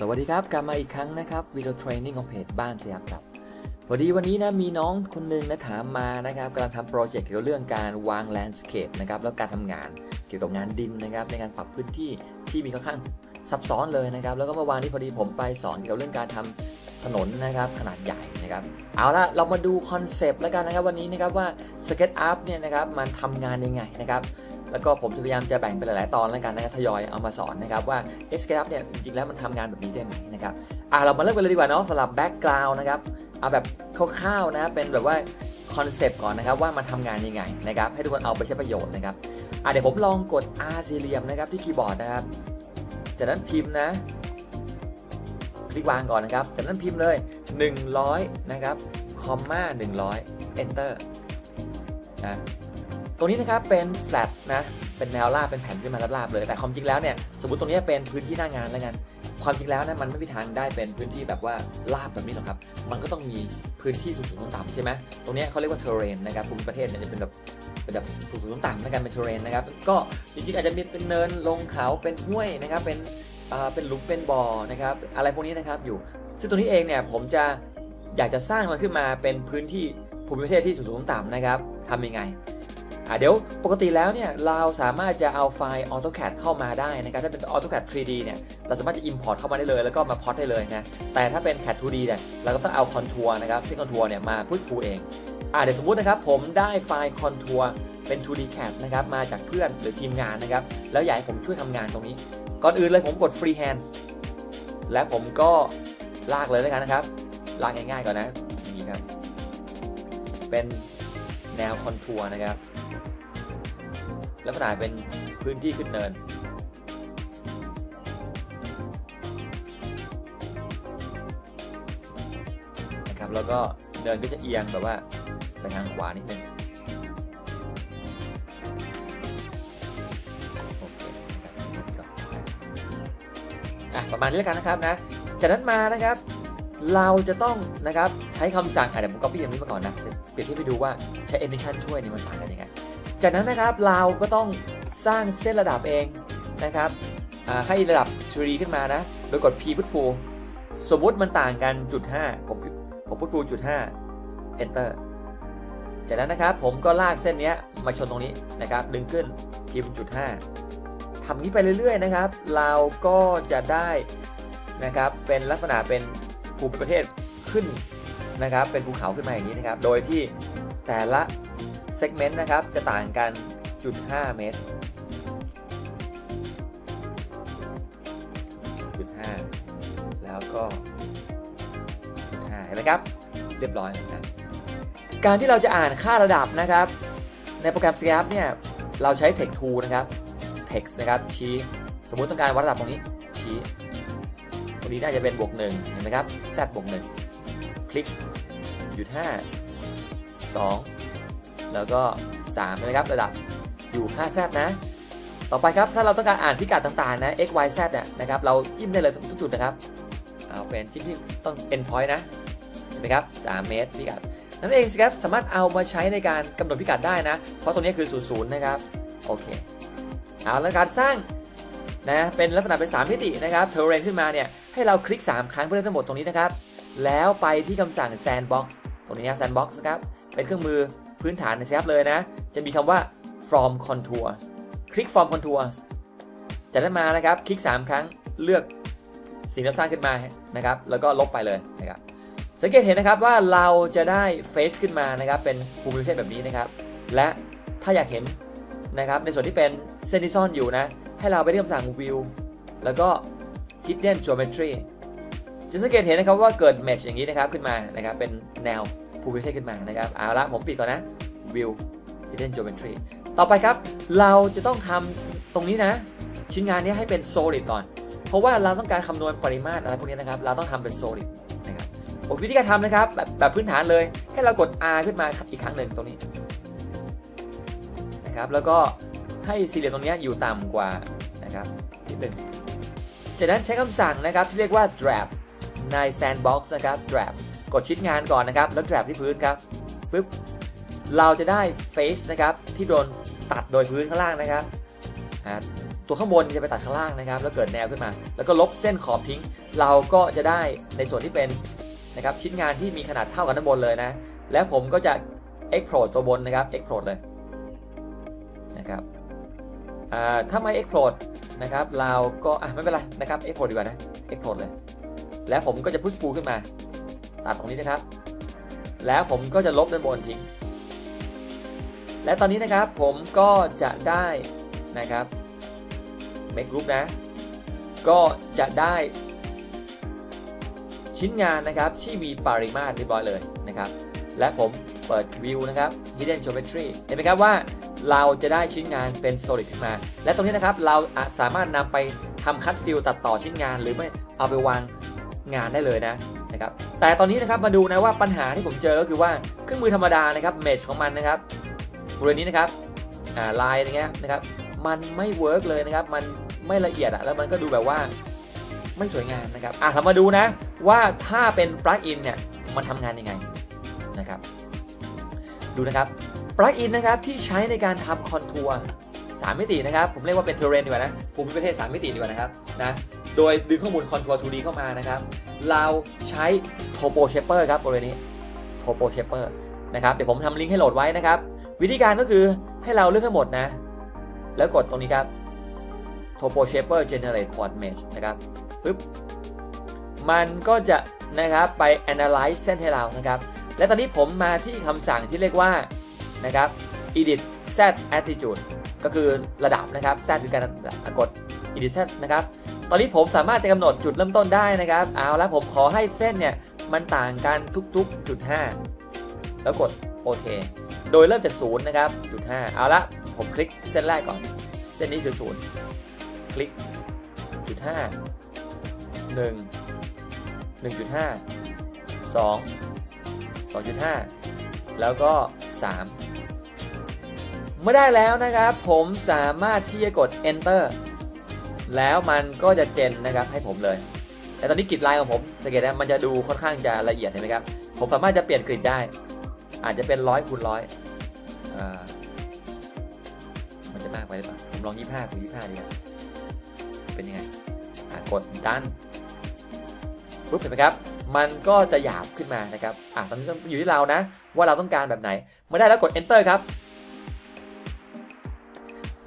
สวัสดีครับ กลับมาอีกครั้งนะครับวิดีโอ training ของเพจบ้านสยามครับพอดีวันนี้นะมีน้องคนหนึงนะถามมานะครับกำลังทำโปรเจกต์เกี่ยวกับเรื่องการวาง landscape นะครับแล้วการทำงานเกี่ยวกับงานดินนะครับในการปรับพื้นที่ที่มีค่อนข้างซับซ้อนเลยนะครับแล้วก็เมื่อวานนี้พอดีผมไปสอนเกี่ยวกับเรื่องการทำถนนนะครับขนาดใหญ่นะครับเอาละเรามาดูคอนเซปต์แล้วกันนะครับวันนี้นะครับว่า SketchUp เนี่ยนะครับมันทำงานยังไงนะครับ แล้วก็ผมจะพยายามจะแบ่งเป็นหลาย ๆ ตอนแล้วกันนะทยอยเอามาสอนนะครับว่า SketchUp เนี่ยจริง ๆ แล้วมันทำงานแบบนี้ได้ไหมนะครับอะเรามาเริ่มกันเลยดีกว่าเนาะสำหรับ background นะครับเอาแบบคร่าว ๆ นะเป็นแบบว่าคอนเซปต์ก่อนนะครับว่ามันทำงานยังไงนะครับให้ทุกคนเอาไปใช้ประโยชน์นะครับอะเดี๋ยวผมลองกด R สี่เหลี่ยมนะครับที่คีย์บอร์ดนะครับจากนั้นพิมพ์นะ คลิกวางก่อนนะครับจากนั้นพิมพ์เลย 100 นะครับคอมมา100 enter นะ ตรงนี้นะครับเป็น flat นะเป็นแนวราบเป็นแผ่นขึ้นมาราบๆเลย แต่ความจริงแล้วเนี่ยสมมติตรงนี้เป็นพื้นที่หน้างานแล้วกัน ความจริงแล้วนะมันไม่มีทางได้เป็นพื้นที่แบบว่าราบแบบนี้หรอกครับ มันก็ต้องมีพื้นที่สูงๆต่ำๆใช่ไหมตรงนี้เขาเรียกว่า terrain นะครับภูมิประเทศเนี่ยจะเป็นแบบเป็นแบบสูงๆต่ำๆแล้วกันเป็น terrain นะครับก็จริงๆอาจจะมีเป็นเนินลงเขาเป็นห้วยนะครับเป็นเป็นหลุมเป็นบ่อนะครับอะไรพวกนี้นะครับอยู่ ซึ่งตรงนี้เองเนี่ยผมจะอยากจะสร้างมันขึ้นมาเป็นพื้นที่ภูมิประเทศที่สูงๆต่ำนะครับทำยังไง เดี๋ยวปกติแล้วเนี่ยเราสามารถจะเอาไฟล์ AutoCAD เข้ามาได้นะครับถ้าเป็น AutoCAD 3D เนี่ยเราสามารถจะ import เข้ามาได้เลย แล้วก็มาพอ t ได้เลยนะแต่ถ้าเป็น CAD 2D เนี่ยเราก็ต้องเอา Contour นะครับซึ่ง Contour เนี่ยมาพูดคูเองอะเดี๋ยวสมมุตินะครับผมได้ไฟล์ Contour เป็น 2D CAD นะครับมาจากเพื่อนหรือทีมงานนะครับแล้วอยากให้ผมช่วยทำงานตรงนี้ ก่อนอื่นเลยผมกด Freehand และผมก็ลากเลยแล้วกันนะครับ ลากง่ายๆก่อนนะนี้ครับเป็น แนวคอนทัวร์นะครับ ลักษณะเป็นพื้นที่ขึ้นเนิน นะครับ แล้วก็เนินก็จะเอียงแบบว่าไปทางขวานิดนึงอะประมาณนี้แล้วกันนะครับนะ จากนั้นมานะครับ เราจะต้องนะครับ ใช้คำสั่งอะเดี๋ยวผมก๊อปปี้อย่างนี้มาก่อนนะเปรียบเทียบให้ดูว่าใช้ animation ช่วยนี่มันต่างกันยังไงจากนั้นนะครับเราก็ต้องสร้างเส้นระดับเองนะครับให้ระดับ 3D ขึ้นมานะ โดยกด P พุทพูสมมุติมันต่างกันจุด5ผมผมพุทพูจุด5 enter จากนั้นนะครับผมก็ลากเส้นนี้มาชนตรงนี้นะครับ ดึงขึ้นพิมพ์จุด5ทำนี้ไปเรื่อยๆนะครับ เราก็จะได้นะครับเป็นลักษณะเป็นภูมิประเทศขึ้น นะครับเป็นภูเขาขึ้นมาอย่างนี้นะครับ โดยที่แต่ละเซกเมนต์นะครับจะต่างกันจุด5เมตรจุด5แล้วก็จุด5เห็นไหมครับ เรียบร้อยนะครับการที่เราจะอ่านค่าระดับนะครับ ในโปรแกรม SketchUp เนี่ยเราใช้ text tool นะครับ text นะครับชี้สมมุติต้องการวัดระดับตรงนี้ชี้ตรงนี้น่าจะเป็นบวก1เห็นไหมครับ z บวก1 ลิกหยุด 5 2 แล้วก็3ใช่ไหมครับ ระดับอยู่ค่า z นะ ต่อไปครับถ้าเราต้องการอ่านพิกัดต่างๆนะ x y z เนี่ยนะครับเราจิ้มได้เลยทุกจุดนะครับเอาเป็นจิ้มที่ต้อง end point นะเห็นไหมครับ 3 เมตรพิกัดนั่นเองสิครับสามารถเอามาใช้ในการกำหนดพิกัดได้นะ เพราะตรงนี้คือ 00 นะครับ โอเคเอาแล้วการสร้างนะเป็นลักษณะเป็น 3 มิตินะครับเทเรนขึ้นมาเนี่ยให้เราคลิก 3 ครั้งเพื่อได้ทั้งหมดตรงนี้นะครับ แล้วไปที่คำสั่ง sandbox ตรงนี้นะ sandbox ครับ เป็นเครื่องมือพื้นฐานใน Snap เลยนะ จะมีคำว่า from contour คลิก from contour จากนั้นมานะครับ คลิก 3 ครั้งเลือกสิ่งที่สร้างขึ้นมานะครับ แล้วก็ลบไปเลยนะครับ สังเกตเห็นนะครับว่าเราจะได้ face ขึ้นมานะครับ เป็นภูมิประเทศแบบนี้นะครับ และถ้าอยากเห็นนะครับ ในส่วนที่เป็นเส้นที่ซ่อนอยู่นะ ให้เราไปที่คำสั่ง view แล้วก็ hidden geometry จะสังเกตเห็นนะครับว่าเกิด mesh อย่างนี้นะครับขึ้นมานะครับเป็นแนวภูมิประเทศขึ้นมานะครับเอาละผมปิดก่อนนะ view hidden geometry ต่อไปครับ เราจะต้องทำตรงนี้นะ ชิ้นงานนี้ให้เป็น solid ก่อน เพราะว่าเราต้องการคำนวณปริมาตรอะไรพวกนี้นะครับ เราต้องทำเป็น solid นะครับผมวิธีการทำนะครับแบบแบบพื้นฐานเลย ให้เรากด R ขึ้นมาอีกครั้งหนึ่งตรงนี้นะครับแล้วก็ให้สี่เหลี่ยมตรงนี้อยู่ต่ำกว่านะครับนิดหนึ่งจากนั้นใช้คำสั่งนะครับที่เรียกว่า drag ใน sandbox นะครับ drag กดชิ้นงานก่อนนะครับ แล้ว drag ที่พื้นครับปึ๊บเราจะได้ face นะครับ ที่โดนตัดโดยพื้นข้างล่างนะครับตัวข้างบนจะไปตัดข้างล่างนะครับ แล้วเกิดแนวขึ้นมา แล้วก็ลบเส้นขอบทิ้ง เราก็จะได้ในส่วนที่เป็นนะครับชิ้นงานที่มีขนาดเท่ากันด้านบนเลยนะ แล้วผมก็จะ export ตัวบนนะครับ export เลยนะครับถ้าไม่ export นะครับ เราก็อะไม่เป็นไรนะครับ export ดีกว่านะ export เลย แล้วผมก็จะ push pull ขึ้นมา ตัดตรงนี้นะครับ แล้วผมก็จะลบด้านบนทิ้ง และตอนนี้นะครับผมก็จะได้นะครับ make group นะ ก็จะได้ชิ้นงานนะครับที่มีปริมาตรเรียบร้อยเลยนะครับ และผมเปิด view นะครับ hidden geometry เห็นไหมครับว่าเราจะได้ชิ้นงานเป็น solid ขึ้นมา และตรงนี้นะครับเราสามารถนำไปทำ cut-fill ตัดต่อชิ้นงาน หรือไม่เอาไปวาง งานได้เลยนะนะครับแต่ตอนนี้นะครับมาดูนะว่าปัญหาที่ผมเจอก็คือว่าเครื่องมือธรรมดานะครับ mesh ของมันนะครับบริเวณนี้นะครับลายอย่างเงี้ยนะครับมันไม่เวิร์กเลยนะครับมันไม่ละเอียดอะแล้วมันก็ดูแบบว่าไม่สวยงามนะครับอะเรามาดูนะว่าถ้าเป็นปลั๊กอินเนี่ยมันทำงานยังไงนะครับดูนะครับปลั๊กอินนะครับที่ใช้ในการทำ contour สามมิตินะครับ ผมเรียกว่าเป็น terrain ดีกว่านะภูมิประเทศ3มิติดีกว่านะครับนะ โดยดึงข้อมูลคอนทัวร์ 2D เข้ามานะครับ เราใช้ TopoShaper ครับบริเวณนี้ TopoShaper นะครับ เดี๋ยวผมทำลิงก์ให้โหลดไว้นะครับ วิธีการก็คือให้เราเลือกทั้งหมดนะ แล้วกดตรงนี้ครับ TopoShaper Generate Quad Mesh นะครับปึ๊บมันก็จะนะครับไป analyze เส้นให้เรานะครับ และตอนนี้ผมมาที่คำสั่งที่เรียกว่านะครับ edit set attitude ก็คือระดับนะครับ set คือการกด edit set นะครับ ตอนนี้ผมสามารถจะกำหนดจุดเริ่มต้นได้นะครับ เอาล้วผมขอให้เส้นเนี่ยมันต่างกันทุกๆจุด5แล้วกดโอเค โดยเริ่มจากศูนย์นะครับจุด5เอาละผมคลิกเส้นแรกก่อน เส้นนี้คือศูนย์คลิกจุด5 1 1.5 2 2.5แล้วก็3เมื่อได้แล้วนะครับ ผมสามารถที่จะกด enter แล้วมันก็จะเจนนะครับให้ผมเลย แต่ตอนนี้กริดลายของผมสังเกตนะมันจะดูค่อนข้างจะละเอียดเห็นไหมครับ ผมสามารถจะเปลี่ยนกริดได้ อาจจะเป็นร้อยคูณร้อยมันจะมากไปหรือเปล่าผมลอง25คูณ25ดีกว่าเป็นยังไงกดดันปุ๊บเห็นไหมครับ มันก็จะหยาบขึ้นมานะครับ อะตอนนี้ต้องอยู่ที่เรานะ ว่าเราต้องการแบบไหนเมื่อได้แล้วกด enter ครับ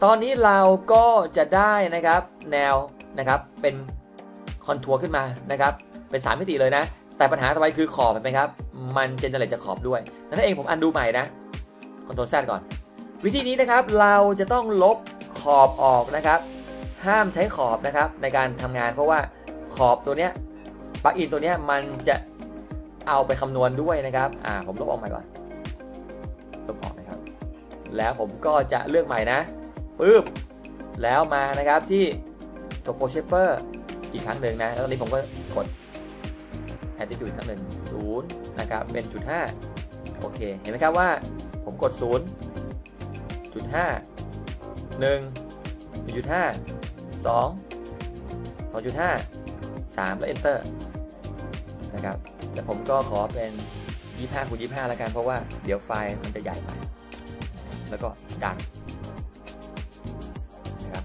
ตอนนี้เราก็จะได้นะครับแนวนะครับเป็นคอนทัวร์ขึ้นมานะครับเป็น3มิติเลยนะ แต่ปัญหาต่อไปคือขอบเห็นไหมครับมันเจนเนเรตจะขอบด้วยนั่นเองผมอันดูใหม่นะคอนโทรลแซก่อน วิธีนี้นะครับเราจะต้องลบขอบออกนะครับ ห้ามใช้ขอบนะครับในการทำงานเพราะว่าขอบตัวเนี้ยปลั๊กอินตัวเนี้ยมันจะเอาไปคำนวณด้วยนะครับอ่าผมลบออกใหม่ก่อนลบออกนะครับ แล้วผมก็จะเลือกใหม่นะ ปึ๊บแล้วมานะครับที่ Topo Shaper อีกครั้งหนึ่งนะ แล้วตอนนี้ผมก็กด Attitude ครั้งหนึ่งศูนย์นะครับ เป็นจุดห้าโอเค เห็นไหมครับว่าผมกดศูนย์จุดห้าหนึ่งหนึ่งจุดห้าสองสองจุดห้าสามแล้ว enter นะครับ แต่ผมก็ขอเป็น25คูณ25แล้วกัน เพราะว่าเดี๋ยวไฟล์มันจะใหญ่ไป แล้วก็ดัน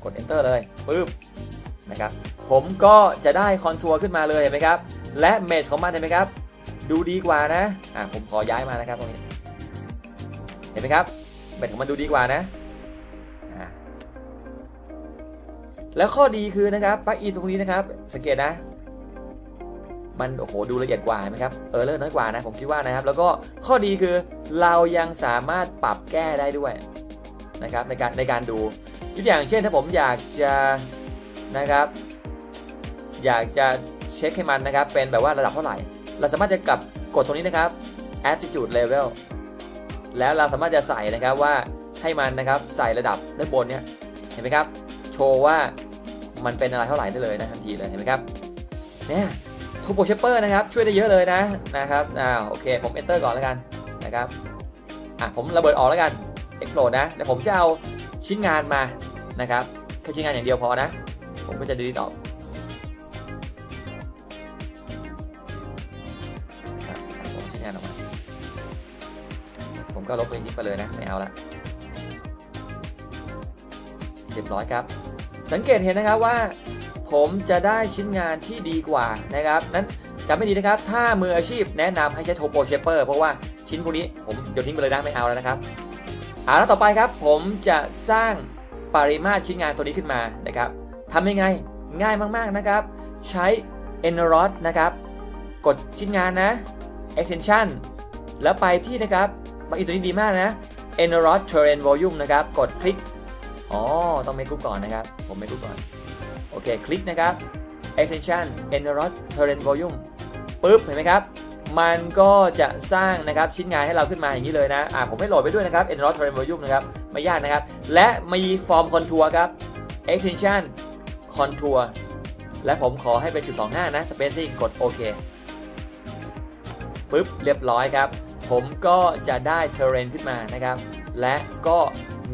กด enter เลยปึ๊บนะครับผมก็จะได้ contour ขึ้นมาเลยเห็นไหมครับ และ mesh ของมันเห็นไหมครับ ดูดีกว่านะอะผมขอย้ายมานะครับตรงนี้ เห็นไหมครับ mesh ของมันดูดีกว่านะแล้วข้อดีคือนะครับปลั๊กอินตรงนี้นะครับ สังเกตนะ มันโอ้โหดูละเอียดกว่าไหมครับ error น้อยกว่านะผมคิดว่านะครับ แล้วก็ข้อดีคือเรายังสามารถปรับแก้ได้ด้วย นะครับในการในการดูยกอย่างเช่นถ้าผมอยากจะนะครับ อยากจะเช็คให้มันนะครับเป็นแบบว่าระดับเท่าไหร่ เราสามารถจะกลับกดตรงนี้นะครับ attitude level แล้วเราสามารถจะใส่นะครับว่าให้มันนะครับใส่ระดับด้านบนเนี่ยเห็นไหมครับโชว์ว่ามันเป็นอะไรเท่าไหร่ได้เลยนะทันทีเลยเห็นไหมครับเนี่ยทูโบเชเปอร์นะครับช่วยได้เยอะเลยนะนะครับอ่าโอเคผม enter ก่อนแล้วกันนะครับอะผมระเบิดออกแล้วกัน explode นะเดี๋ยวผมจะเอาชิ้นงานมานะครับแค่ชิ้นงานอย่างเดียวพอนะ ผมก็จะ delete อบผมชิ้นงานออกมา ผมก็ลบไปทิ้งไปเลยนะ ไม่เอาละเรียบร้อยครับ สังเกตเห็นนะครับว่า ผมจะได้ชิ้นงานที่ดีกว่านะครับ นั้นจำไม่ดีนะครับ ถ้ามืออาชีพแนะนำให้ใช้ TopoShaper เพราะว่าชิ้นพวกนี้ผมเดี๋ยวทิ้งไปเลยนะไม่เอาแล้วนะครับ อาแล้วต่อไปครับผมจะสร้างปริมาตรชิ้นงานตัวนี้ขึ้นมานะครับทำยังไงง่ายมากๆนะครับ ใช้ Eneroth นะครับ กดชิ้นงานนะ extension แล้วไปที่นะครับบางอีตัวนี้ดีมากนะ e n r o d terrain volume นะครับ กดคลิกอ๋อต้อง make group ก่อนนะครับ ผม make group ก่อน โอเค คลิกนะครับ extension e n r o d terrain volume ปึ๊บเห็นไหมครับ มันก็จะสร้างนะครับชิ้นงานให้เราขึ้นมาอย่างนี้เลยนะอ่าผมไม่โหลดไปด้วยนะครับ e n r o d terrain volume นะครับไม่ยากนะครับ และมี form contour ครับ extension contour และผมขอให้เป็นจุด25 นะ spacing กดโอเคปึ๊บเรียบร้อยครับ ผมก็จะได้ terrain ขึ้นมานะครับ และก็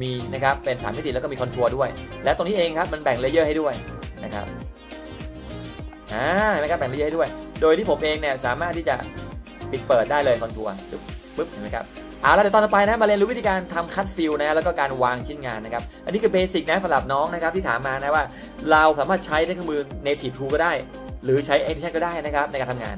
มีนะครับเป็น3มิติแล้วก็มี contour ด้วย และตรงนี้เองครับมันแบ่งเลเยอร์ให้ด้วยนะครับเห็นไหมครับแบ่งเลเยอร์ให้ด้วย โดยที่ผมเองเนี่ยสามารถที่จะ ปิดเปิดได้เลย contour ปึ๊บเห็นไหมครับเอาละเดี๋ยวตอนต่อไปนะมาเรียนรู้วิธีการทำ cut-fill นะแล้วก็การวางชิ้นงานนะครับ อันนี้คือเบสิกนะสำหรับน้องนะครับที่ถามมานะว่า เราสามารถใช้ในเครื่องมือ native tool ก็ได้ หรือใช้ a c t i o n ก็ได้นะครับในการทำงาน